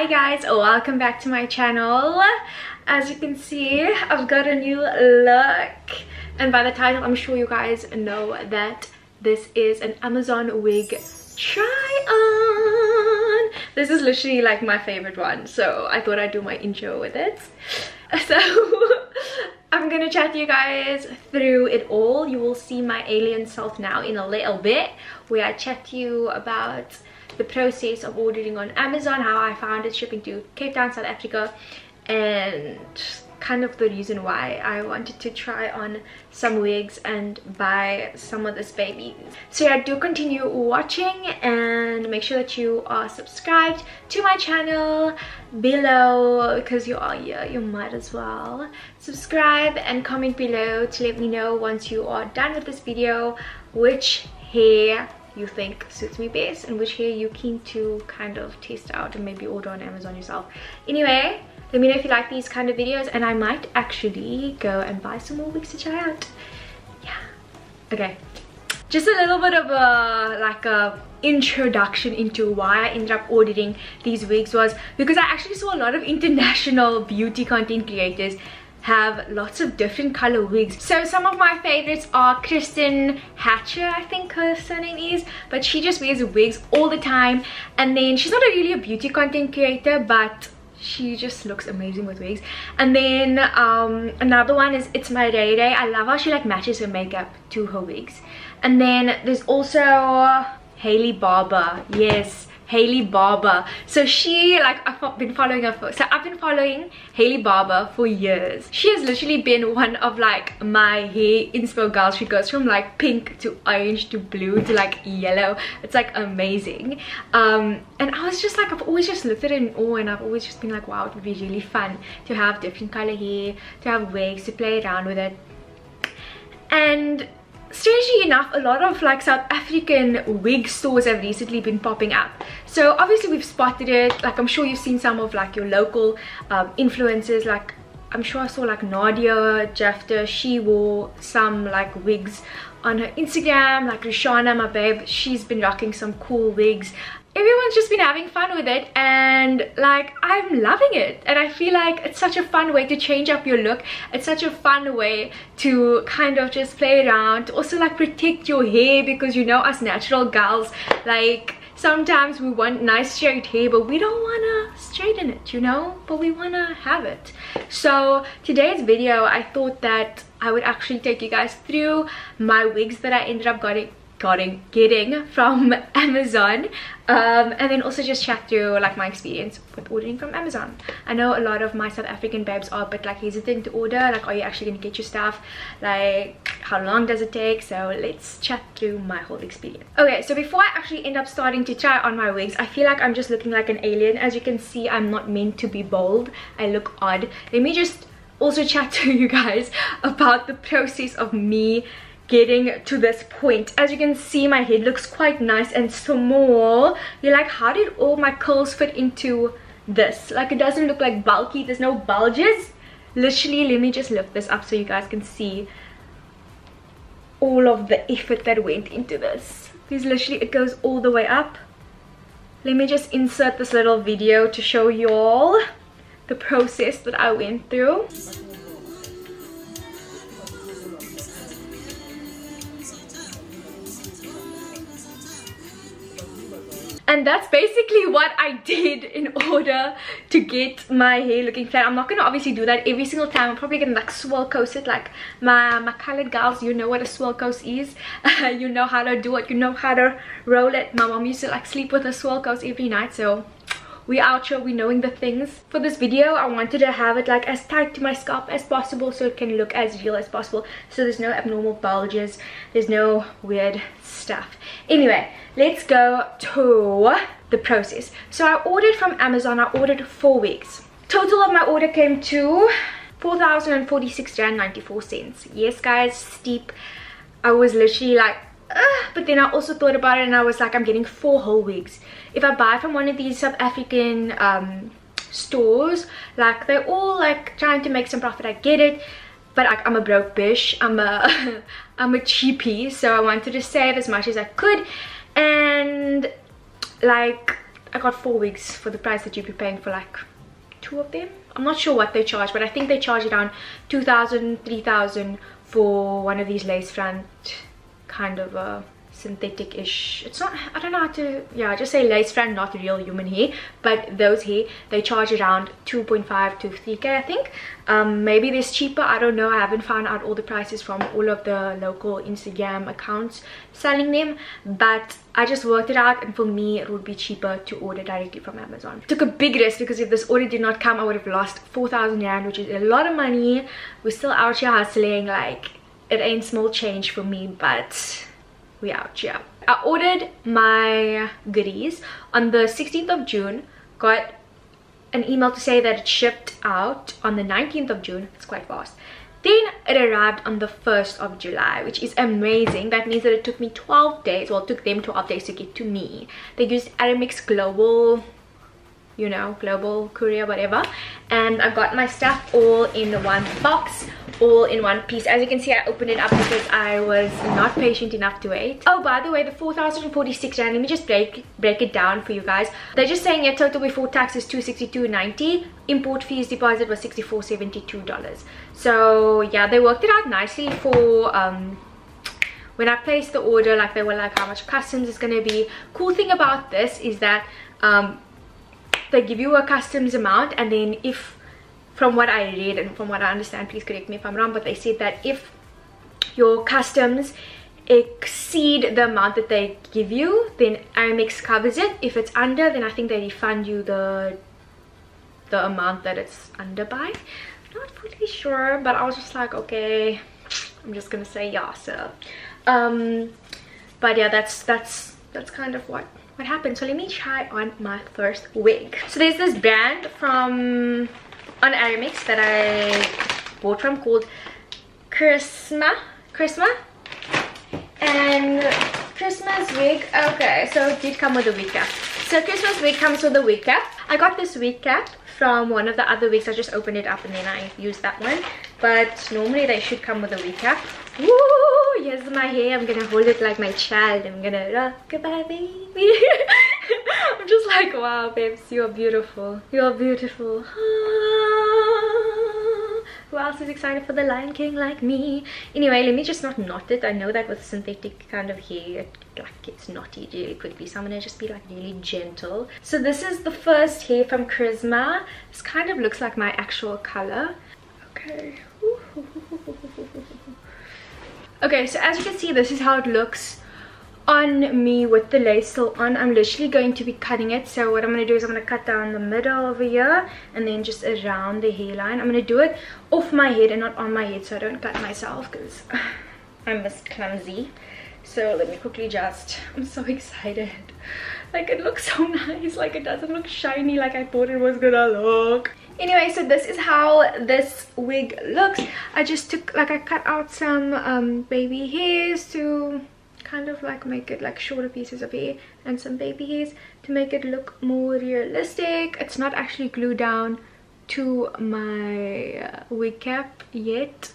hi guys. Welcome back to my channel. As you can see i've got a new look. And by the title i'm sure you guys know that this is an amazon wig try on. This is literally like my favorite one. So i thought i'd do my intro with it. So i'm gonna chat you guys through it all. You will see my alien self now in a little bit. Where i chat you about the process of ordering on Amazon, how I found it shipping to Cape Town, South Africa, and kind of the reason why I wanted to try on some wigs and buy some of this baby. So yeah, do continue watching and make sure that you are subscribed to my channel below because you are here, you might as well. Subscribe and comment below to let me know once you are done with this video which hair you think suits me best and which hair you're keen to kind of test out and maybe order on Amazon yourself. Anyway, let me know if you like these kind of videos and I might actually go and buy some more wigs to try out. Yeah. Okay. Just a little bit of a like a introduction into why I ended up ordering these wigs was because I actually saw a lot of international beauty content creators have lots of different color wigs. So some of my favorites are kristen hatcher i think her surname is but she just wears wigs all the time. And then she's not really a beauty content creator but she just looks amazing with wigs. And then um, another one is it's my day day. I love how she like matches her makeup to her wigs. And then there's also Hailey Barber. Yes Hailey Barber. So she, like, I've been following her for, so I've been following Hailey Barber for years. She has literally been one of, like, my hair inspo girls. She goes from, like, pink to orange to blue to, like, yellow. It's, like, amazing. Um, and I was just, like, I've always just looked at it in awe and I've always just been like, wow, it would be really fun to have different color hair, to have wigs, to play around with it. And strangely enough a lot of like south african wig stores have recently been popping up. So obviously we've spotted it. Like i'm sure you've seen some of like your local um, influencers. Like i'm sure i saw like nadia Jaftha she wore some like wigs on her instagram. Like rishana my babe she's been rocking some cool wigs everyone's just been having fun with it and like i'm loving it. And i feel like it's such a fun way to change up your look. It's such a fun way to kind of just play around. Also like protect your hair because you know us natural girls like sometimes we want nice straight hair but we don't want to straighten it you know? But we want to have it. So today's video i thought that i would actually take you guys through my wigs that i ended up getting getting getting from amazon um, and then also just chat through like my experience with ordering from amazon. I know a lot of my south african babes are a bit like hesitant to order like are you actually gonna get your stuff? Like how long does it take? So let's chat through my whole experience. Okay so before i actually end up starting to try on my wigs i feel like i'm just looking like an alien. As you can see i'm not meant to be bold. I look odd. Let me just also chat to you guys about the process of me getting to this point. As you can see my head looks quite nice and small. You're like how did all my curls fit into this? Like it doesn't look like bulky. There's no bulges. Literally let me just lift this up so you guys can see all of the effort that went into this. Because literally it goes all the way up. Let me just insert this little video to show you all the process that I went through and that's basically what I did in order to get my hair looking flat. I'm not to obviously do that every single time. I'm probably to like swirl kous it like my, my colored girls. You know what a swirl kous is. you know how to do it. You know how to roll it. My mom used to like sleep with a swirl kous every night. So we out here we knowing the things. For this video i wanted to have it like as tight to my scalp as possible so it can look as real as possible. So there's no abnormal bulges. There's no weird stuff. Anyway let's go to the process. So i ordered from amazon i ordered four wigs total of my order came to 4046 rand 94 cents. Yes guys steep. I was literally like but then I also thought about it and I was like, I'm getting four whole wigs. If I buy from one of these South African um, stores, like they're all like trying to make some profit. I get it, but like, I'm a broke bitch. I'm a, I'm a cheapie, so I wanted to save as much as I could. And like I got four wigs for the price that you'd be paying for like two of them i'm not sure what they charge but i think they charge around 2000 3000 for one of these lace front kind of a synthetic-ish it's not i don't know how to yeah just say lace front not real human hair but those hair they charge around 2.5 to 3k i think. Um, maybe this cheaper i don't know i haven't found out all the prices from all of the local instagram accounts selling them but i just worked it out and for me it would be cheaper to order directly from amazon. Took a big risk because if this order did not come i would have lost 4,000 rand which is a lot of money. We're still out here hustling like it ain't small change for me but we out yeah i ordered my goodies on the 16th of june got an email to say that it shipped out on the 19th of june it's quite fast then it arrived on the 1st of July, which is amazing. That means that it took me 12 days, well, it took them 12 days to get to me. They used Aramex Global you know global courier whatever and i got my stuff all in the one box all in one piece. As you can see i opened it up because i was not patient enough to wait. Oh by the way the 4046 rand let me just break break it down for you guys. They're just saying your total before tax is 262.90 import fees deposit was 64.72 dollars. So yeah they worked it out nicely for um when I placed the order like they were like how much customs is going to be? Cool thing about this is that um, they give you a customs amount and then if from what i read and from what i understand please correct me if i'm wrong but they said that if your customs exceed the amount that they give you then Aramex covers it. If it's under then i think they refund you the the amount that it's under by. Not fully sure but i was just like okay i'm just gonna say yeah so um but yeah that's that's that's kind of what what happened. So let me try on my first wig. So there's this brand from on Aramex that I bought from called Charisma Charisma and Charisma wig okay so it did come with a wig cap so Charisma wig comes with a wig cap I got this wig cap from one of the other wigs I just opened it up and then I used that one but normally they should come with a wig cap Woo! Here's my hair. I'm gonna hold it like my child. I'm gonna rock goodbye, baby. I'm just like, wow, babes, you're beautiful. You're beautiful. Who else is excited for the Lion King like me? Anyway, let me just not knot it. I know that with synthetic kind of hair, it, like it's knotty really quickly. So I'm gonna just be like really gentle. So this is the first hair from Charisma. This kind of looks like my actual color. Okay. okay so as you can see this is how it looks on me with the lace still on. I'm literally going to be cutting it. So what i'm going to do is i'm going to cut down the middle over here and then just around the hairline. I'm going to do it off my head and not on my head so i don't cut myself because i'm just clumsy. So let me quickly just i'm so excited. Like it looks so nice. Like it doesn't look shiny like i thought it was gonna look. Anyway so this is how this wig looks. I just took like i cut out some um, baby hairs to kind of like make it like shorter pieces of hair and some baby hairs to make it look more realistic. It's not actually glued down to my uh, wig cap yet.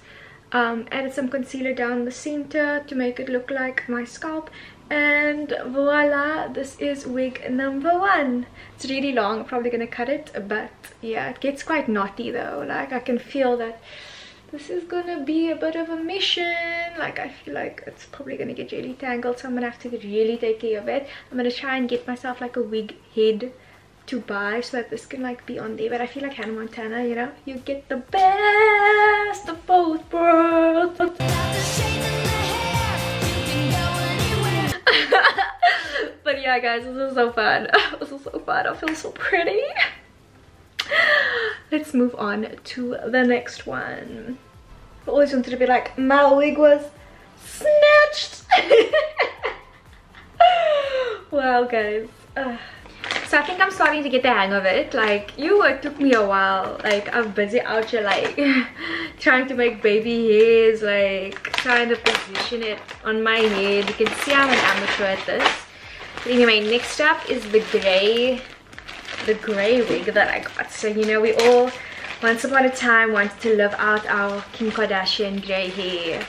Um, added some concealer down the center to make it look like my scalp. And voila this is wig number one. It's really long. Probably gonna cut it but yeah it gets quite knotty though. Like I can feel that this is gonna be a bit of a mission. Like I feel like it's probably gonna get really tangled so I'm gonna have to really take care of it. I'm gonna try and get myself like a wig head to buy so that this can like be on there. But I feel like Hannah Montana you know? You get the best of both worlds. But yeah guys this is so fun. This is so fun. I feel so pretty let's move on to the next one i always wanted to be like my wig was snatched wow, guys uh, so I think I'm starting to get the hang of it. Like, you, it took me a while. Like, I'm busy out here, like, trying to make baby hairs, like, trying to position it on my head. You can see I'm an amateur at this. Anyway, next up is the grey, the grey wig that I got. So, you know, we all, once upon a time, wanted to live out our Kim Kardashian grey hair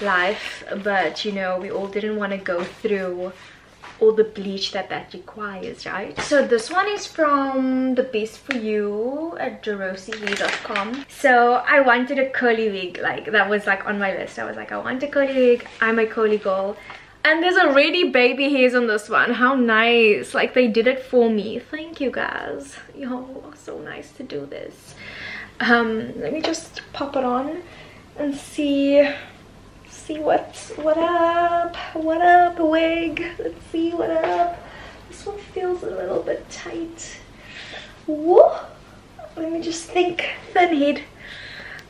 life. But, you know, we all didn't want to go through all the bleach that that requires right so this one is from the best for you at derosiehair.com so i wanted a curly wig like that was like on my list i was like i want a curly wig i'm a curly girl and there's already baby hairs on this one. How nice. Like they did it for me. Thank you guys. Yo so nice to do this. Um let me just pop it on and see see what's what up what up wig? Let's see what up. This one feels a little bit tight. Woo! let me just think thin head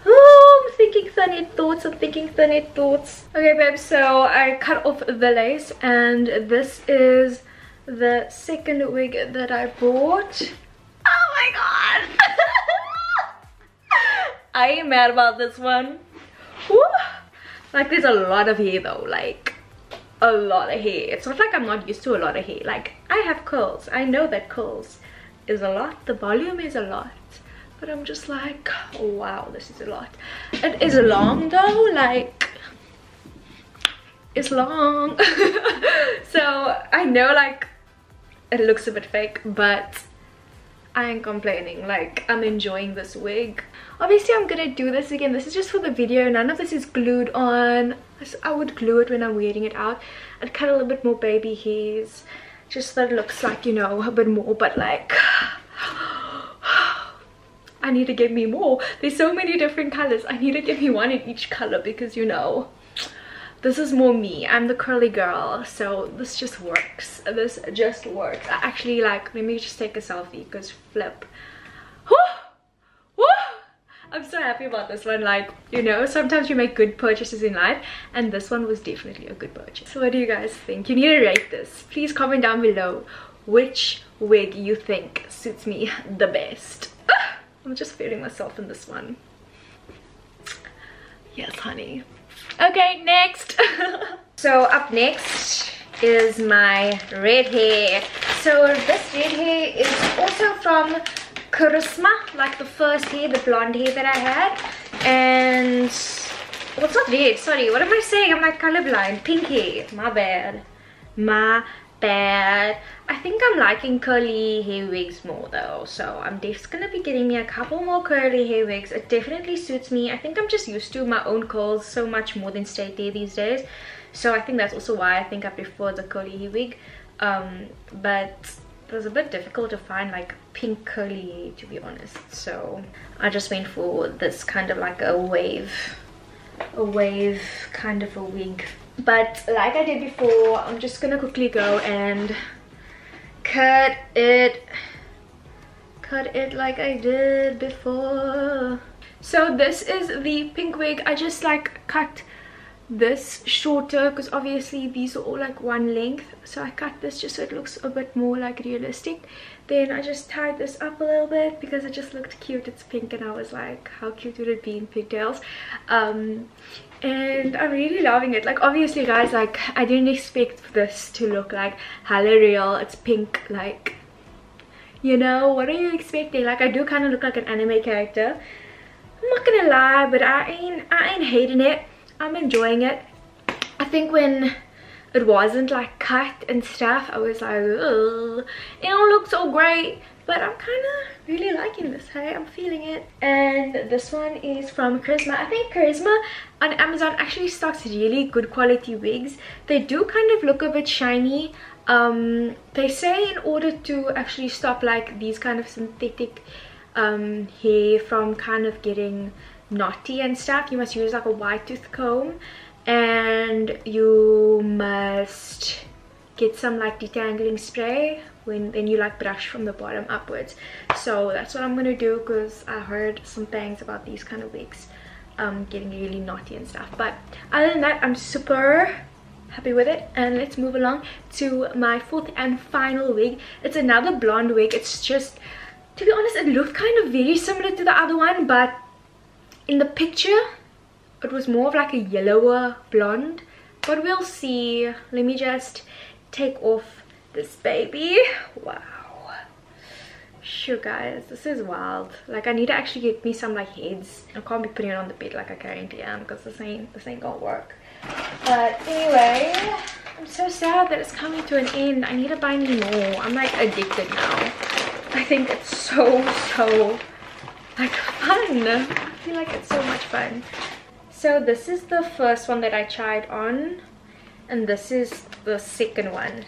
oh i'm thinking thin head thoughts i'm thinking thin head thoughts. Okay babe so i cut off the lace and this is the second wig that i bought. Oh my god. I ain't mad about this one? Woo! like there's a lot of hair though like a lot of hair. It's not like i'm not used to a lot of hair. Like i have curls. I know that curls is a lot. The volume is a lot but i'm just like wow this is a lot. It is long though like it's long. So i know like it looks a bit fake but I ain't complaining. Like I'm enjoying this wig. Obviously I'm gonna do this again. This is just for the video. None of this is glued on. I would glue it when I'm wearing it out. I'd cut a little bit more baby hairs just so that it looks like you know a bit more but like I need to get me more. There's so many different colors. I need to get me one in each color because you know this is more me. I'm the curly girl so this just works. This just works. I actually like let me just take a selfie because flip. I'm so happy about this one. Like you know sometimes you make good purchases in life and this one was definitely a good purchase. So what do you guys think? You need to rate this. Please comment down below which wig you think suits me the best I'm just feeling myself in this one. Yes honey. Okay next. So up next is my red hair. So this red hair is also from charisma like the first hair the blonde hair that i had. And what's not red sorry. What am i saying? I'm like colorblind. Pink hair. My bad. My bad. I think i'm liking curly hair wigs more though so i'm just gonna be getting me a couple more curly hair wigs. It definitely suits me. I think i'm just used to my own curls so much more than straight hair these days so i think that's also why i think i prefer the curly hair wig. Um, but it was a bit difficult to find like pink curly hair to be honest so i just went for this kind of like a wave a wave kind of a wig but like i did before i'm just gonna quickly go and cut it cut it like i did before. So this is the pink wig. I just like cut this shorter because obviously these are all like one length. So i cut this just so it looks a bit more like realistic. Then i just tied this up a little bit because it just looked cute. It's pink and i was like how cute would it be in pigtails? Um and i'm really loving it. Like obviously guys like i didn't expect this to look like hella real. It's pink like you know what are you expecting? Like i do kind of look like an anime character. I'm not gonna lie but i ain't i ain't hating it. I'm enjoying it. I think when it wasn't like cut and stuff. I was like Ugh. it don't look so great. But i'm kind of really liking this hey? I'm feeling it. And this one is from charisma i think charisma on amazon actually stocks really good quality wigs. They do kind of look a bit shiny. Um they say in order to actually stop like these kind of synthetic um hair from kind of getting knotty and stuff you must use like a white tooth comb and you must get some like detangling spray when then you like brush from the bottom upwards. So that's what i'm gonna do because i heard some things about these kind of wigs um getting really knotty and stuff. But other than that i'm super happy with it. And let's move along to my fourth and final wig. It's another blonde wig. It's just to be honest it looked kind of very similar to the other one but in the picture it was more of like a yellower blonde but we'll see let me just take off this baby wow sure guys this is wild like i need to actually get me some like heads i can't be putting it on the bed like i currently am because this ain't this ain't gonna work but anyway I'm so sad that it's coming to an end. I need to buy me more. I'm like addicted now. I think it's so, so like fun. I feel like it's so much fun. So this is the first one that I tried on. And this is the second one.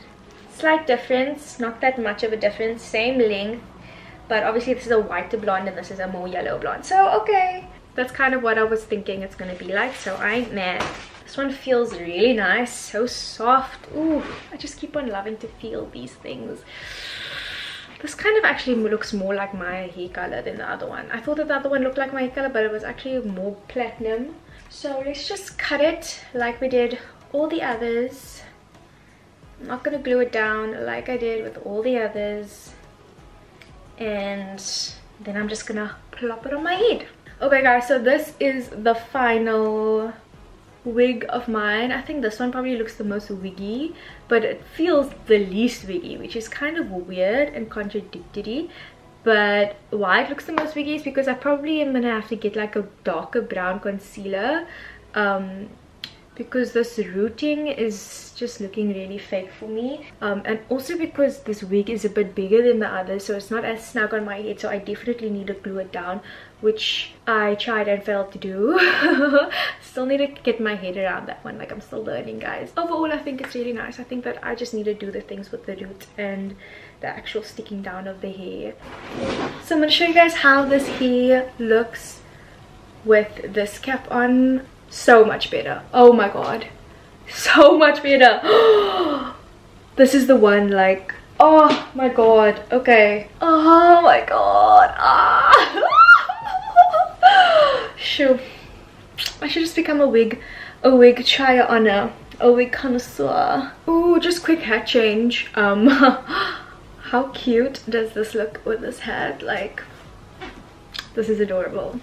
Slight difference, not that much of a difference. Same length. But obviously this is a white blonde and this is a more yellow blonde. So okay. That's kind of what I was thinking it's to be like. So I ain't mad. This one feels really nice, so soft. Ooh, I just keep on loving to feel these things. This kind of actually looks more like my hair color than the other one. I thought that the other one looked like my hair color, but it was actually more platinum. So let's just cut it like we did all the others. I'm not going to glue it down like I did with all the others. And then I'm just going to plop it on my head. Okay guys, so this is the final wig of mine i think this one probably looks the most wiggy but it feels the least wiggy which is kind of weird and contradictory but why it looks the most wiggy is because i probably am gonna have to get like a darker brown concealer um because this rooting is just looking really fake for me. Um, and also because this wig is a bit bigger than the other so it's not as snug on my head so I definitely need to glue it down which I tried and failed to do. Still need to get my head around that one. Like I'm still learning guys. Overall I think it's really nice. I think that I just need to do the things with the roots and the actual sticking down of the hair. So I'm going to show you guys how this hair looks with this cap on. So much better. Oh my god. So much better. This is the one like oh my god. Okay. Oh my god. Ah Shoo. I should just become a wig a wig trier on a a wig connoisseur. Oh just quick hat change. Um how cute does this look with this hat? Like this is adorable.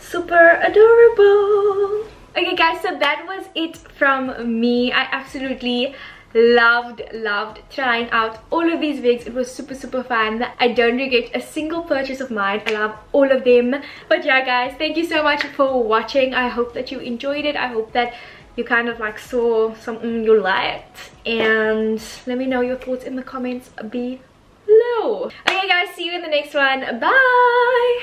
Super adorable. Okay guys so that was it from me. I absolutely loved loved trying out all of these wigs. It was super super fun. I don't regret a single purchase of mine. I love all of them. But yeah guys thank you so much for watching. I hope that you enjoyed it. I hope that you kind of like saw something mm, you liked and let me know your thoughts in the comments below. Okay guys see you in the next one. Bye